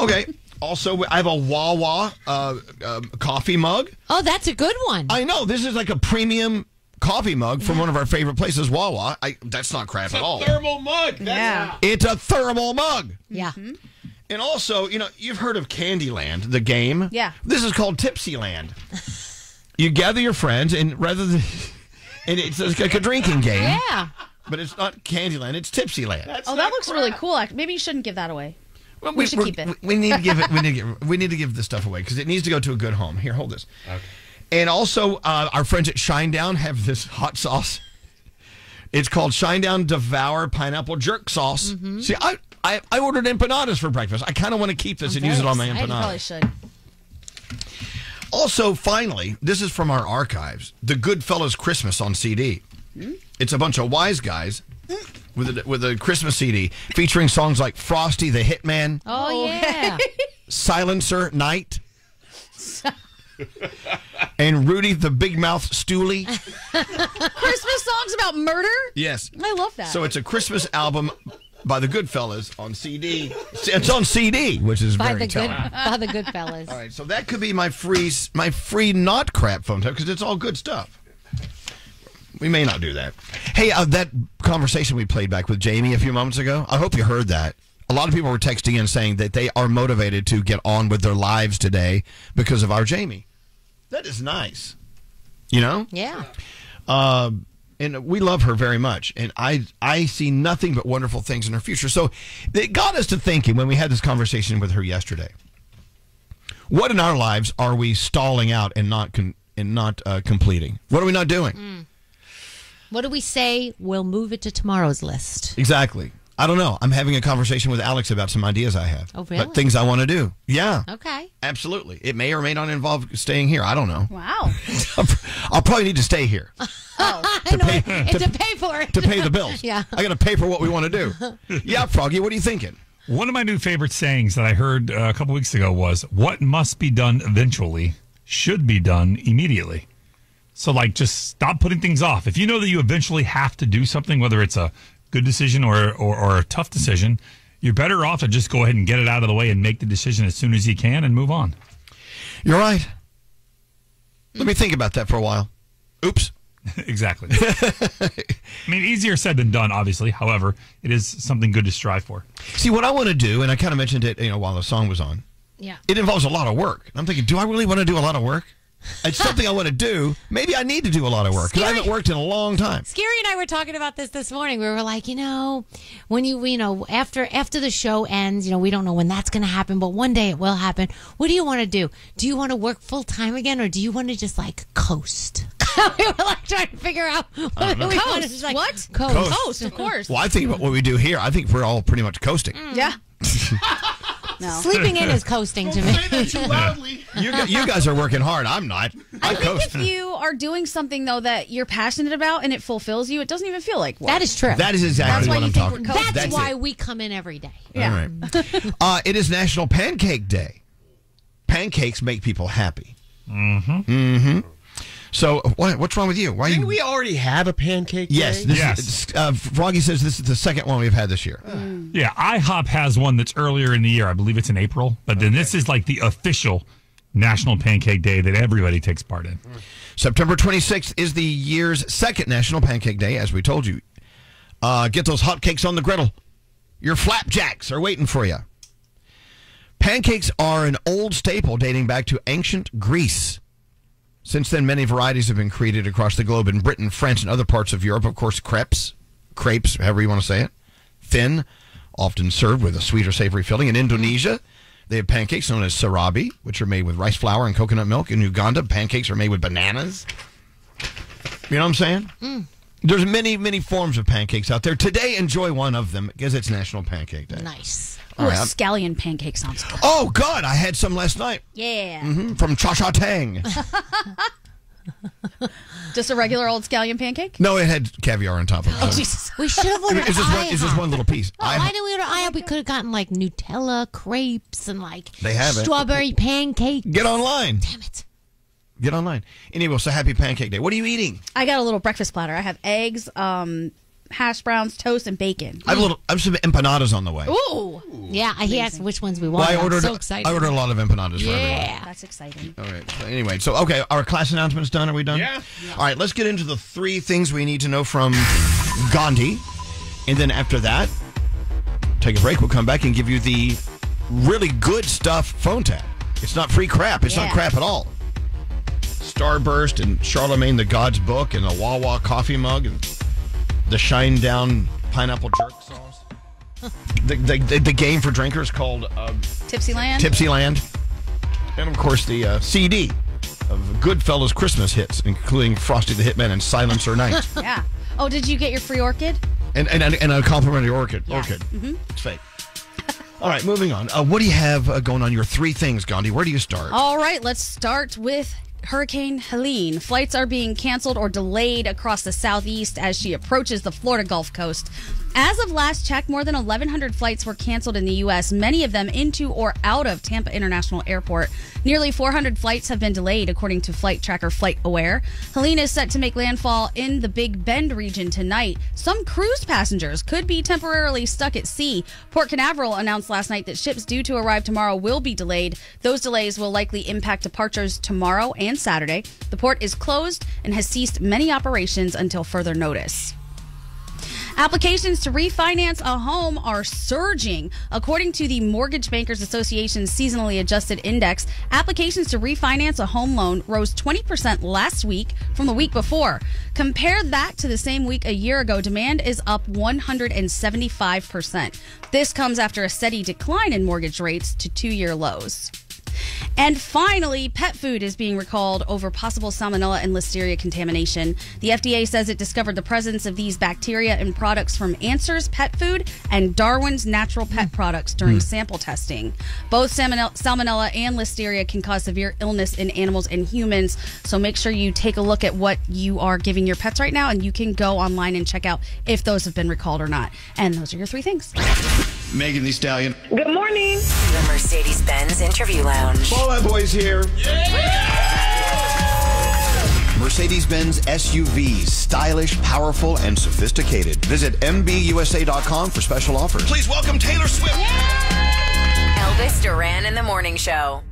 Okay. Also, I have a Wawa uh, um, coffee mug. Oh, that's a good one. I know this is like a premium coffee mug from one of our favorite places, Wawa. I, that's not crap at all. Thermal mug. That's Yeah. It's a thermal mug. yeah. And also, you know, you've heard of Candyland, the game. Yeah. This is called Tipsyland. you gather your friends, and rather than, and it's like a drinking game, Yeah. but it's not Candyland, it's Tipsyland. That's Oh, that looks crap. really cool. Maybe you shouldn't give that away. Well, We we're- keep it. We, we need to give it. We need to give. We need to give this stuff away because it needs to go to a good home. Here, hold this. Okay. And also, uh, our friends at Shinedown have this hot sauce. It's called Shinedown Devour Pineapple Jerk Sauce. Mm-hmm. See, I, I I ordered empanadas for breakfast. I kind of want to keep this and use it on my very I probably should. Also, finally, this is from our archives: the Goodfellas Christmas on CD. Hmm? It's a bunch of wise guys with a, with a Christmas CD featuring songs like Frosty the Hitman, Oh, yeah. Silencer Night, and Rudy the Big Mouth Stoolie. Christmas songs about murder? Yes. I love that. So it's a Christmas album by the Goodfellas on CD. It's on CD, which is by very the good, telling. by the good fellas. All right, so that could be my free my free not crap phone tap because it's all good stuff. We may not do that. Hey, uh, that conversation we played back with Jamie a few moments ago. I hope you heard that. A lot of people were texting in saying that they are motivated to get on with their lives today because of our Jamie. That is nice. You know? Yeah. Uh, and we love her very much, and I I see nothing but wonderful things in her future. So it got us to thinking when we had this conversation with her yesterday. What in our lives are we stalling out and not con- and not uh, completing? What are we not doing? What do we say? We'll move it to tomorrow's list. Exactly. I don't know. I'm having a conversation with Alex about some ideas I have. Oh, really? But things I want to do. Yeah. Okay. Absolutely. It may or may not involve staying here. I don't know. wow. I'll probably need to stay here Oh. I know. pay- and to pay for it. to pay the bills. Yeah. I got to pay for what we want to do. Yeah, Froggy, what are you thinking? One of my new favorite sayings that I heard uh, a couple weeks ago was, "What must be done eventually should be done immediately." So, like, just stop putting things off. If you know that you eventually have to do something, whether it's a good decision or, or, or a tough decision, you're better off to just go ahead and get it out of the way and make the decision as soon as you can and move on. You're right. Let me think about that for a while. Oops. exactly. I mean, easier said than done, obviously. However, it is something good to strive for. See, what I want to do, and I kind of mentioned it, you know, while the song was on. Yeah. It involves a lot of work. I'm thinking, do I really want to do a lot of work? It's something I want to do. Maybe I need to do a lot of work because I haven't worked in a long time. Scary and I were talking about this this morning. We were like, you know, when you, you know, after after the show ends, you know, we don't know when that's going to happen, but one day it will happen. What do you want to do? Do you want to work full time again, or do you want to just like coast? we were like trying to figure out what we Coast. wanted. Just like, What? Coast. Coast. Coast, of course. Well, I think about what we do here. I think we're all pretty much coasting. Yeah. no. Sleeping in is coasting to me. too loudly. You, you guys are working hard. I'm not. I, I think coast. if you are doing something though that you're passionate about and it fulfills you, it doesn't even feel like work. that is true. That is exactly That's why what you I'm think talking we're about. That's, why it. we come in every day. yeah. All right. uh, it is National Pancake Day. Pancakes make people happy. Mm-hmm. Mm-hmm. So what, what's wrong with you? Why are Didn't you? we already have a pancake yes. day? Yes. Is, uh, Froggy says this is the second one we've had this year. Yeah, IHOP has one that's earlier in the year. I believe it's in April. But then this is like the official National Pancake Day that everybody takes part in. September 26th is the year's second National Pancake Day, as we told you. Uh, get those hotcakes on the griddle. Your flapjacks are waiting for you. Pancakes are an old staple dating back to ancient Greece. Since then, many varieties have been created across the globe in Britain, France, and other parts of Europe. Of course, crepes, crepes, however you want to say it, thin, often served with a sweet or savory filling. In Indonesia, they have pancakes known as sarabi, which are made with rice flour and coconut milk. In Uganda, pancakes are made with bananas. You know what I'm saying? Mm. There's many, many forms of pancakes out there. Today, enjoy one of them because it's National Pancake Day. Nice. All Ooh, right, a I'm- scallion pancake sounds good. Oh, God, I had some last night Yeah. Mhm, from Cha Cha Tang. Just a regular old scallion pancake? No, it had caviar on top of it. Oh, Jesus. We should have ordered It's just one, it's just one little piece. Well, why didn't we order IHOP? We could have gotten like Nutella crepes and like They have it. strawberry pancakes. Get online. Damn it. Get online. Anyway, so happy Pancake Day. What are you eating? I got a little breakfast platter. I have eggs, um, hash browns, toast, and bacon. I have a little. I have some empanadas on the way. Ooh, Yeah, he asked which ones we Well, want. I I'm ordered. so excited. I ordered a lot of empanadas for everyone. Yeah. that's exciting. All right. So anyway, so okay, our class announcements done. Are we done? Yeah. All right. Let's get into the three things we need to know from Gandhi, and then after that, take a break. We'll come back and give you the really good stuff phone tap. It's not free crap. It's not Yeah. crap at all. Starburst and Charlamagne tha God's book and a Wawa coffee mug and the Shinedown pineapple jerk sauce. the, the, the, the game for drinkers called uh, Tipsy Land. Tipsy Land, and of course the uh, CD of Goodfellas Christmas hits, including Frosty the Hitman and Silencer Night, Yeah. Oh, did you get your free orchid? and, and and a complimentary orchid. Yes. Orchid, it's fake. All right, moving on. Uh, what do you have uh, going on? Your three things, Gandhi. Where do you start? All right, let's start with Hurricane Helene. Flights are being canceled or delayed across the southeast as she approaches the Florida Gulf Coast. As of last check, more than 1,100 flights were canceled in the U.S., many of them into or out of Tampa International Airport. Nearly 400 flights have been delayed, according to flight tracker FlightAware. Helene is set to make landfall in the Big Bend region tonight. Some cruise passengers could be temporarily stuck at sea. Port Canaveral announced last night that ships due to arrive tomorrow will be delayed. Those delays will likely impact departures tomorrow and Saturday. The port is closed and has ceased many operations until further notice. Applications to refinance a home are surging. According to the Mortgage Bankers Association's seasonally adjusted index, applications to refinance a home loan rose 20% last week from the week before. Compare that to the same week a year ago, demand is up 175%. This comes after a steady decline in mortgage rates to two year lows. And finally, pet food is being recalled over possible salmonella and listeria contamination. The FDA says it discovered the presence of these bacteria in products from Answers Pet Food and Darwin's Natural Pet Products during hmm. sample testing. Both salmonella, salmonella and listeria can cause severe illness in animals and humans. So make sure you take a look at what you are giving your pets right now, and you can go online and check out if those have been recalled or not. And those are your three things. Megan Thee Stallion. Good morning. The Mercedes Benz Interview Lounge. All that boys here. Mercedes Benz SUVs. Stylish, powerful, and sophisticated. Visit MBUSA.com for special offers. Please welcome Taylor Swift. Elvis Duran in the Morning Show.